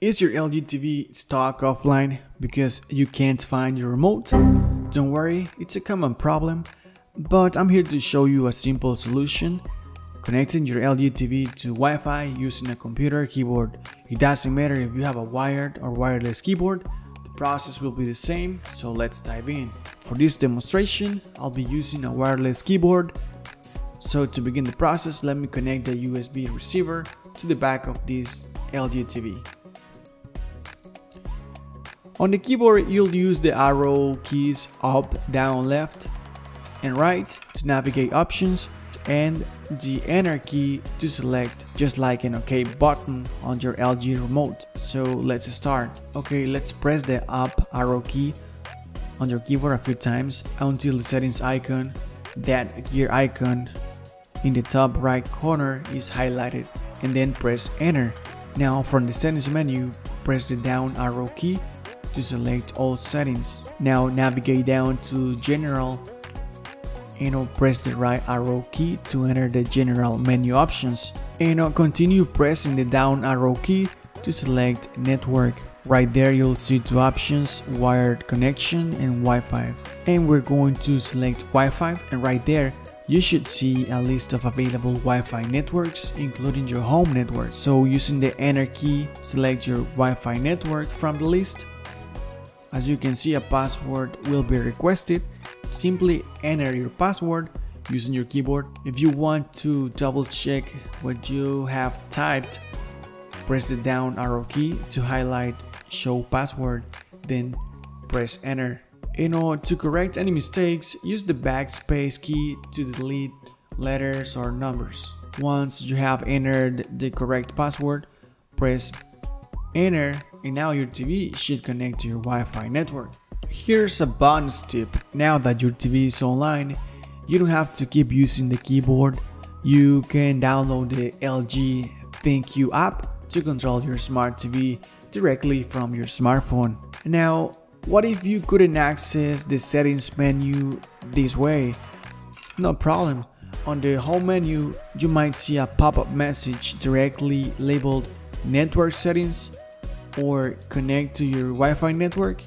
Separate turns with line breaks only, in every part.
Is your LG TV stuck offline because you can't find your remote? Don't worry, it's a common problem, but I'm here to show you a simple solution. Connecting your LG TV to Wi-Fi using a computer keyboard. It doesn't matter if you have a wired or wireless keyboard, the process will be the same, so let's dive in. For this demonstration, I'll be using a wireless keyboard. So to begin the process, let me connect the USB receiver to the back of this LG TV. On the keyboard, you'll use the arrow keys up, down, left, and right to navigate options and the enter key to select just like an OK button on your LG remote. So let's start. Okay, let's press the up arrow key on your keyboard a few times until the settings icon, that gear icon in the top right corner is highlighted and then press enter. Now from the settings menu, press the down arrow key to select all settings. Now navigate down to general and now press the right arrow key to enter the general menu options. And now continue pressing the down arrow key to select network. Right there you'll see two options, wired connection and Wi-Fi. And we're going to select Wi-Fi and right there you should see a list of available Wi-Fi networks, including your home network. So using the enter key, select your Wi-Fi network from the list as you can see a password will be requested. Simply enter your password using your keyboard. If you want to double check what you have typed, press the down arrow key to highlight show password, then press enter. In order to correct any mistakes, use the backspace key to delete letters or numbers. Once you have entered the correct password, press enter and now your TV should connect to your Wi-Fi network. Here's a bonus tip, now that your TV is online, you don't have to keep using the keyboard, you can download the LG ThinQ app to control your smart TV directly from your smartphone. Now, what if you couldn't access the settings menu this way? No problem. On the home menu, you might see a pop-up message directly labeled network settings or connect to your Wi-Fi network?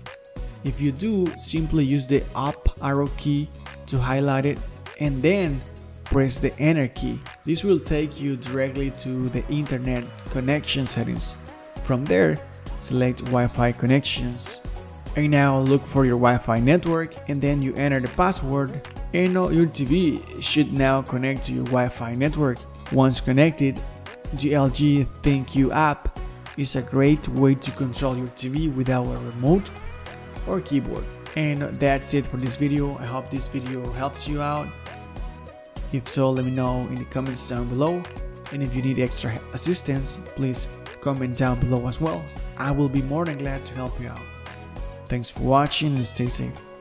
If you do, simply use the up arrow key to highlight it and then press the enter key. This will take you directly to the internet connection settings. From there, select Wi-Fi connections. And now look for your Wi-Fi network and then you enter the password and your TV should now connect to your Wi-Fi network. Once connected, the LG ThinQ app is a great way to control your TV without a remote or keyboard. And that's it for this video. I hope this video helps you out. If so, let me know in the comments down below. And if you need extra assistance, please comment down below as well. I will be more than glad to help you out. Thanks for watching and stay safe.